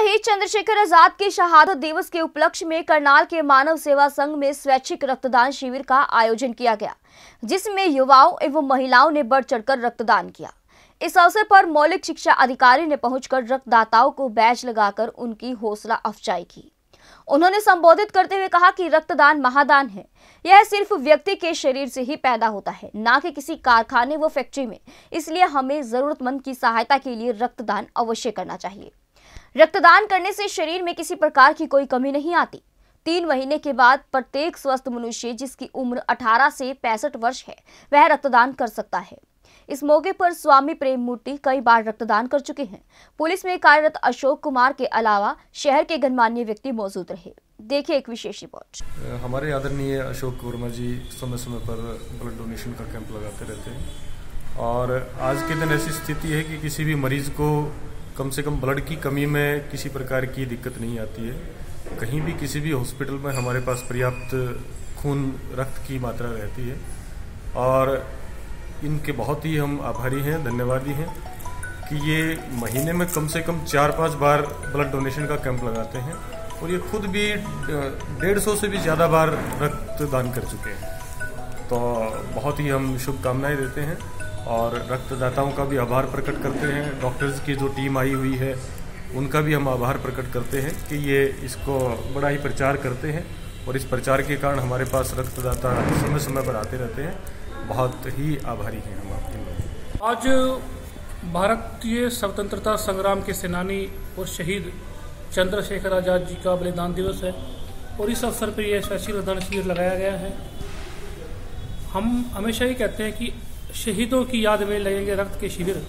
शहीद चंद्रशेखर आज़ाद के शहादत दिवस के उपलक्ष्य में करनाल के मानव सेवा संघ में स्वैच्छिक रक्तदान शिविर का आयोजन किया गया, जिसमें युवाओं एवं महिलाओं ने बढ़ चढ़कर रक्तदान किया। इस अवसर पर मौलिक शिक्षा अधिकारी ने पहुंचकर रक्तदाताओं को बैच लगाकर उनकी हौसला अफजाई की। उन्होंने संबोधित करते हुए कहा कि रक्तदान महादान है। यह सिर्फ़ व्यक्ति के शरीर से ही पैदा होता है, ना कि किसी कारखाने व फैक्ट्री में। इसलिए हमें जरूरतमंद की सहायता के लिए रक्तदान अवश्य करना चाहिए। रक्तदान करने से शरीर में किसी प्रकार की कोई कमी नहीं आती। तीन महीने के बाद प्रत्येक स्वस्थ मनुष्य, जिसकी उम्र 18 से पैंसठ वर्ष है, वह रक्तदान कर सकता है। इस मौके पर स्वामी प्रेम मूर्ति कई बार रक्तदान कर चुके हैं। पुलिस में कार्यरत अशोक कुमार के अलावा शहर के गणमान्य व्यक्ति मौजूद रहे। देखिए एक विशेष रिपोर्ट। हमारे आदरणीय अशोक वर्मा जी समय समय पर ब्लड डोनेशन का कैंप लगाते रहते हैं। और आज के दिन ऐसी स्थिति है कि किसी भी मरीज़ को कम से कम ब्लड की कमी में किसी प्रकार की दिक्कत नहीं आती है। कहीं भी किसी भी हॉस्पिटल में हमारे पास पर्याप्त खून रक्त की मात्रा रहती है और इनके बहुत ही हम आभारी हैं, धन्यवादी हैं कि ये महीने में कम से कम चार पाँच बार ब्लड डोनेशन का कैंप लगाते हैं और ये खुद भी डेढ़ सौ से भी ज़्यादा बार रक्तदान कर चुके हैं। तो बहुत ही हम शुभकामनाएँ देते हैं। और रक्तदाताओं का भी आभार प्रकट करते हैं। डॉक्टर्स की जो टीम आई हुई है, उनका भी हम आभार प्रकट करते हैं कि ये इसको बड़ा ही प्रचार करते हैं और इस प्रचार के कारण हमारे पास रक्तदाता समय समय पर आते रहते हैं। बहुत ही आभारी हैं हम आपके लोग आज भारतीय स्वतंत्रता संग्राम के सेनानी और शहीद चंद्रशेखर आज़ाद जी का बलिदान दिवस है और इस अवसर पर यह स्वैच्छिक रक्तदान शिविर लगाया गया है। हम हमेशा ही कहते हैं कि शहीदों की याद में लगेंगे रक्त के शिविर।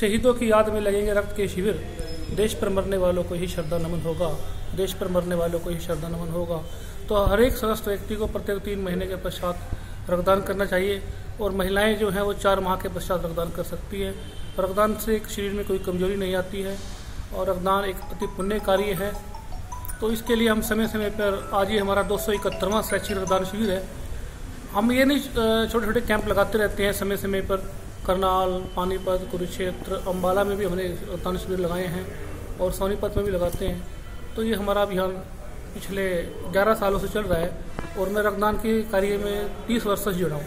शहीदों की याद में लगेंगे रक्त के शिविर। देश पर मरने वालों को ही श्रद्धा नमन होगा। देश पर मरने वालों को ही श्रद्धा नमन होगा। तो हर एक सदस्य व्यक्ति को प्रत्येक तीन महीने के पश्चात रक्तदान करना चाहिए और महिलाएँ जो हैं वो चार माह के पश्चात रक्तदान कर सकती हैं। रक्तदान से एक शरीर में कोई कमज़ोरी नहीं आती है और रक्तदान एक अति पुण्य कार्य है। तो इसके लिए हम समय समय पर आज ही हमारा दो सौ इकहत्तरवां शैक्षिक रक्तदान शिविर है। हम ये नहीं छोटे छोटे कैंप लगाते रहते हैं समय समय पर। करनाल, पानीपत, कुरुक्षेत्र अम्बाला में भी हमने रक्तदान शिविर लगाए हैं और सोनीपत में भी लगाते हैं। तो ये हमारा अभियान पिछले 11 सालों से चल रहा है और मैं रक्तदान के कार्य में 30 वर्ष से जुड़ा हूँ।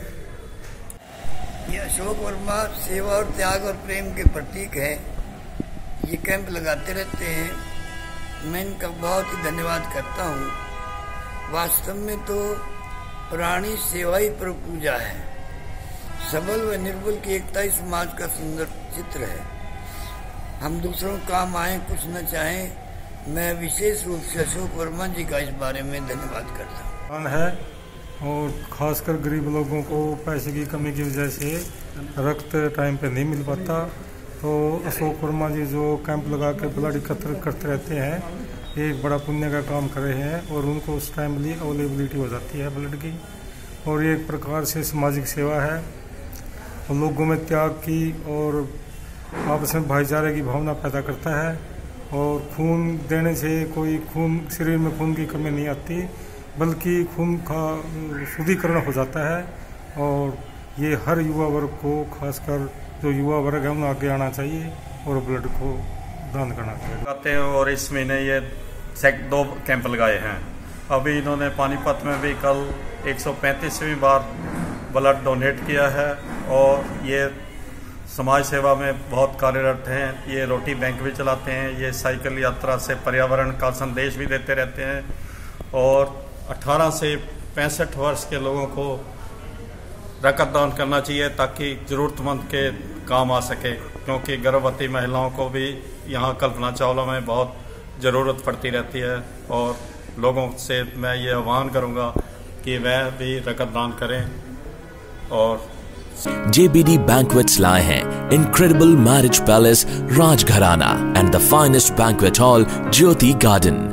ये अशोक वर्मा सेवा और त्याग और प्रेम के प्रतीक है। ये कैंप लगाते रहते हैं। मैं इनका बहुत ही धन्यवाद करता हूँ। वास्तव में तो प्राणी सेवा ही पर पूजा है। सबल व निर्बल की एकता ही समाज का सुंदर चित्र है। हम दूसरों काम आए, कुछ न चाहें, मैं विशेष रूप से अशोक वर्मा जी का इस बारे में धन्यवाद करता हूँ। है, और खासकर गरीब लोगों को पैसे की कमी की वजह से रक्त टाइम पे नहीं मिल पाता। तो अशोक वर्मा जी जो कैंप लगा के ब्लड एकत्र करते रहते हैं एक बड़ा पुण्य का काम कर रहे हैं और उनको उस टाइमली अवेलेबिलिटी हो जाती है ब्लड की। और एक प्रकार से सामाजिक सेवा है। लोगों में त्याग की और आपस में भाईचारे की भावना पैदा करता है। और खून देने से कोई खून, शरीर में खून की कमी नहीं आती, बल्कि खून का शुद्धिकरण हो जाता है। और ये हर युवा वर्ग को, खासकर जो युवा वर्ग है, उन्हें आगे आना चाहिए और ब्लड को दान करना चाहिए। और इस महीने ये दो कैंप लगाए हैं। अभी इन्होंने पानीपत में भी कल 135वीं बार ब्लड डोनेट किया है और ये समाज सेवा में बहुत कार्यरत हैं। ये रोटी बैंक भी चलाते हैं, ये साइकिल यात्रा से पर्यावरण का संदेश भी देते रहते हैं और 18 से पैंसठ वर्ष के लोगों को रक्तदान करना चाहिए ताकि ज़रूरतमंद के काम आ सके क्योंकि गर्भवती महिलाओं को भी यहाँ कल्पना चावला में बहुत ज़रूरत पड़ती रहती है और लोगों से मैं ये आह्वान करूँगा कि वह भी रक्तदान करें और JBD Banquets lie हैं incredible marriage palace Rajgharana and the finest banquet hall Jyoti Garden.